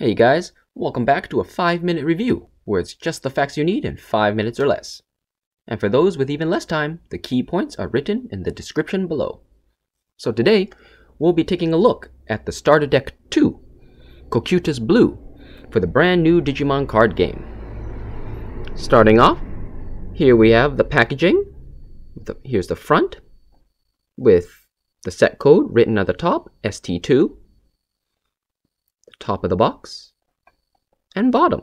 Hey guys, welcome back to a 5 minute review, where it's just the facts you need in 5 minutes or less. And for those with even less time, the key points are written in the description below. So today, we'll be taking a look at the Starter Deck 2, Cocytus Blue, for the brand new Digimon card game. Starting off, here we have the packaging. Here's the front, with the set code written at the top, ST2, top of the box, and bottom.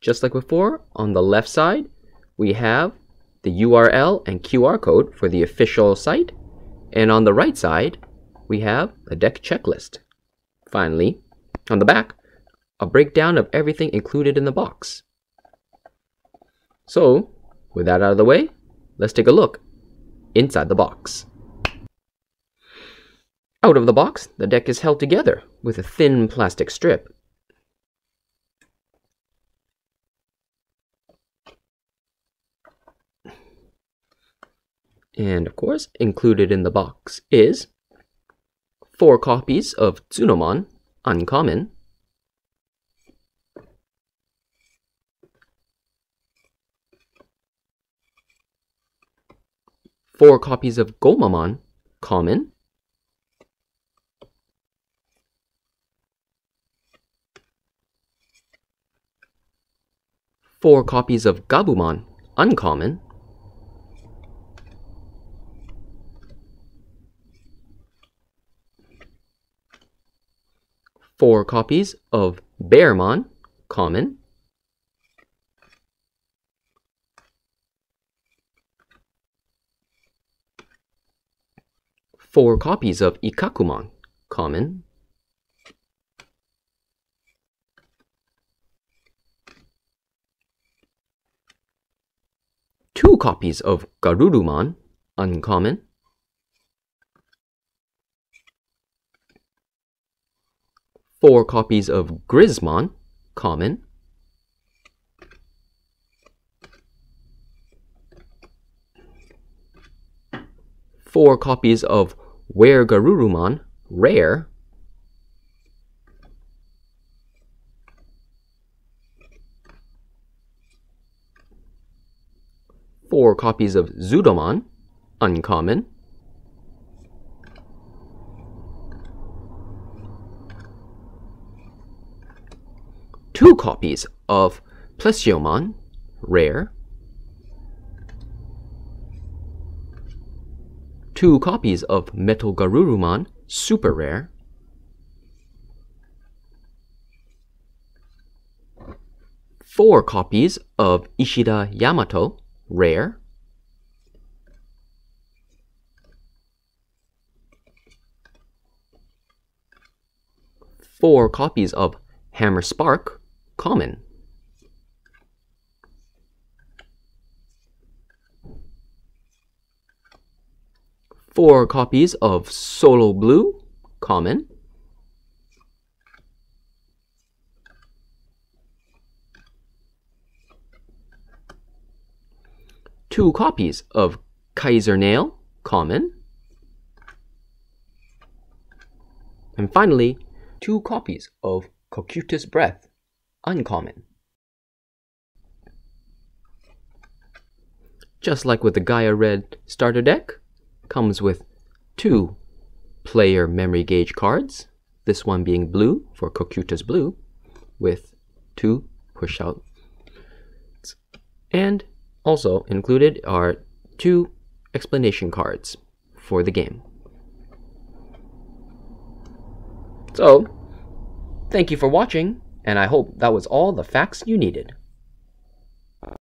Just like before, on the left side, we have the URL and QR code for the official site, and on the right side, we have a deck checklist. Finally, on the back, a breakdown of everything included in the box. So, with that out of the way, let's take a look inside the box. Out of the box, the deck is held together with a thin plastic strip. And of course, included in the box is four copies of Tsunomon Uncommon, four copies of Gomamon Common, four copies of Gabumon Uncommon, four copies of Bearmon Common, four copies of Ikkakumon Common, two copies of Garurumon Uncommon, four copies of Grizmon Common, four copies of Weregarurumon Rare, four copies of Zudomon Uncommon, two copies of Plesiomon Rare, two copies of Metal Garurumon Super Rare, four copies of Ishida Yamato Rare, four copies of Hammer Spark Common, four copies of Sorrow Blue Common, two copies of Kaiser Nail Common, and finally, two copies of Cocytus Breath Uncommon. Just like with the Gaia Red starter deck, comes with two player memory gauge cards, this one being blue for Cocytus Blue, with two push out. And also included are two explanation cards for the game. So, thank you for watching, and I hope that was all the facts you needed.